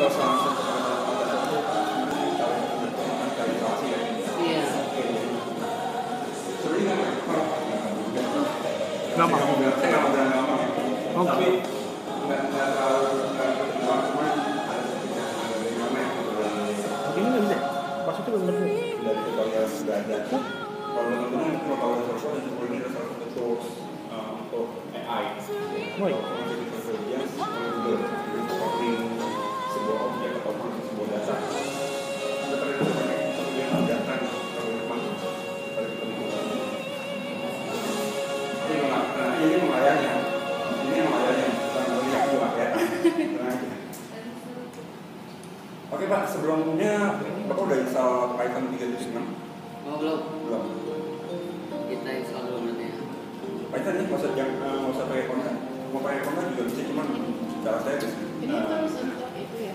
ya. Iya. Ya. Oh. Tapi nggak nggak bisa. Pas dari. Kalau mau tahu ini uh, untuk AI. Untuk Oke Pak, sebelumnya Bapak udah install Python 3.6? Oh belum. Belum. Kita install dulu nanti ya. Python ini nggak usah jang, eh, nggak usah pakai konten. Mau pakai konten juga bisa, cuman cara saya. Ini terus untuk itu ya.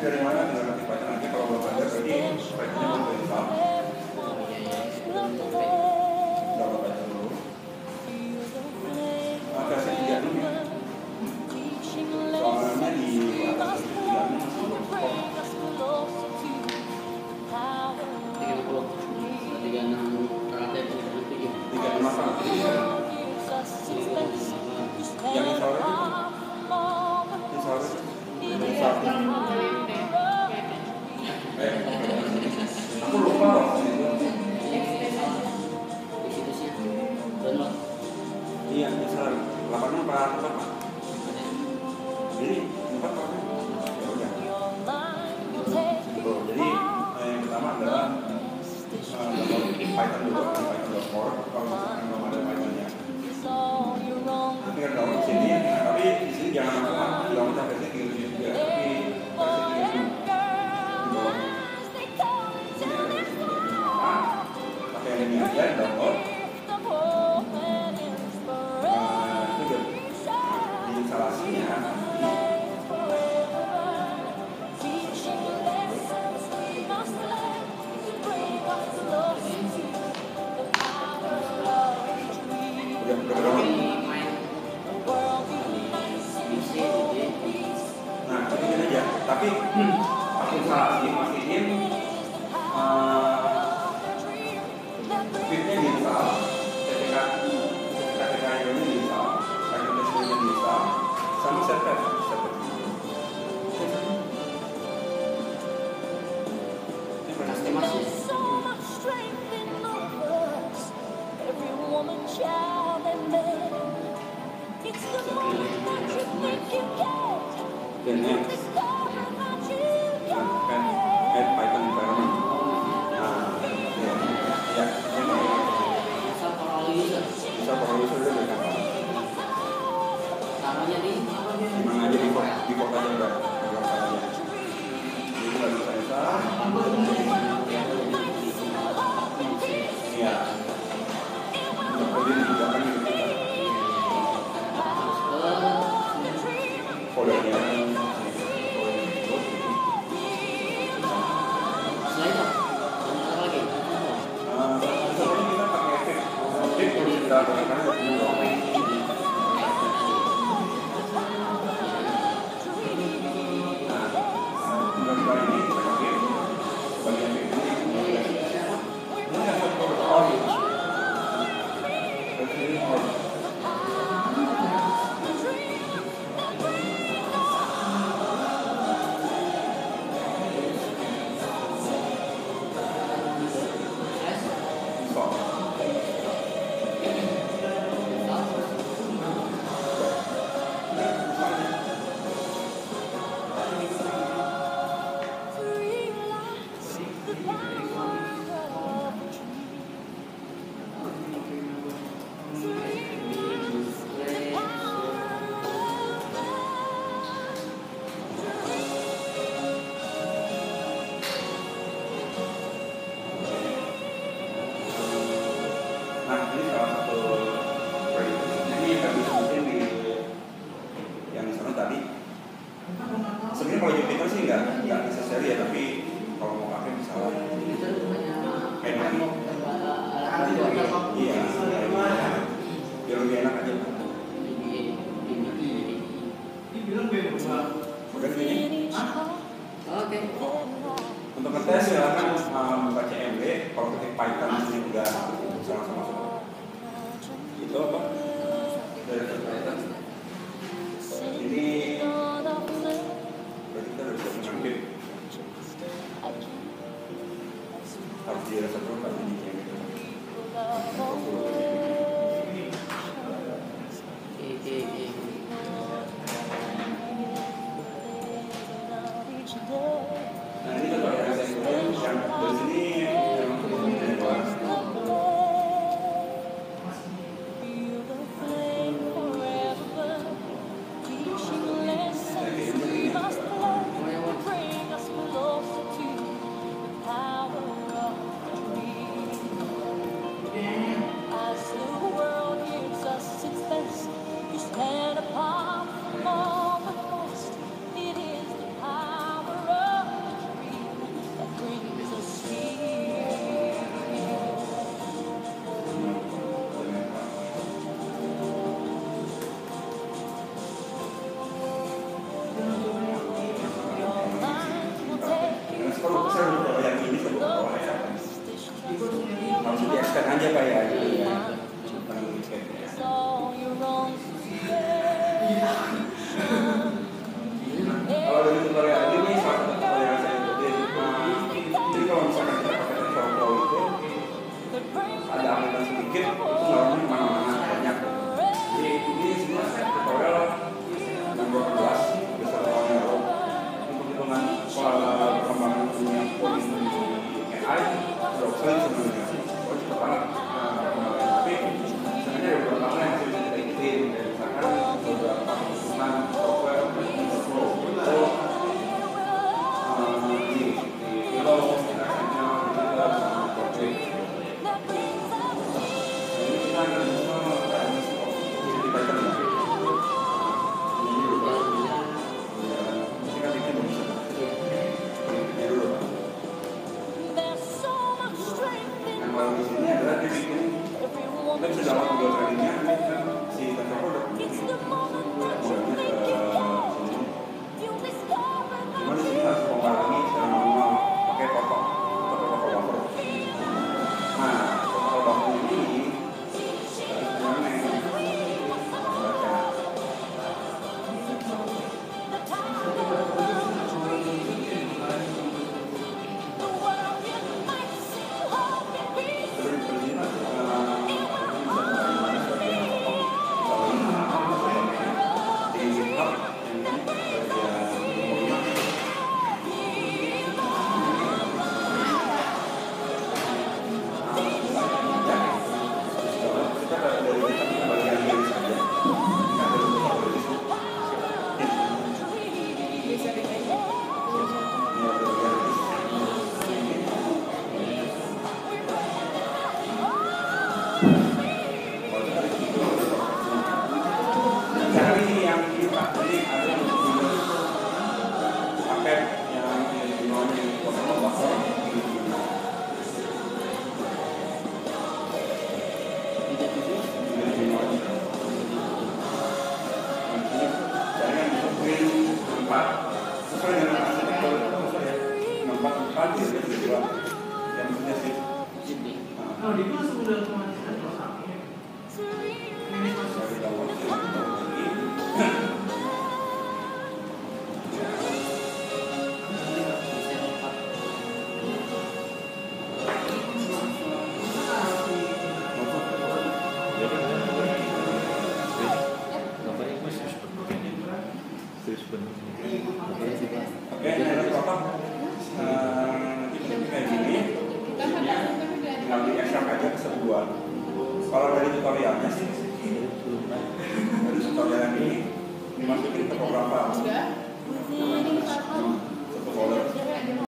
dari mana tinggal nanti Python aja kalau belum ada berarti Python-nya belum install. Download Python dulu. Versi 36. Soalnya di atas versi 36 masih belum support. Tiga puluh. Tiga enam. Tiga tiga. 36 apa? kemudian misalnya lapangan prakerja separate. So much strength in the words. Every woman, child, and man. It's the moment that you think you get. The next. saya silakan eh, uh, buka CMB kalau ketik Python ini juga sangat sama itu apa? Dari Python. Ini berarti kita udah bisa mengambil harus di dirasa berapa ini CMB Oke, oke, oke. Merci d'avoir sebenarnya oke ada protokol eh, nanti kayak gini. Jadinya melalui aja keseluruhan kalau dari tutorialnya sih dari tutorial ini dimasukin ke program apa? satu folder.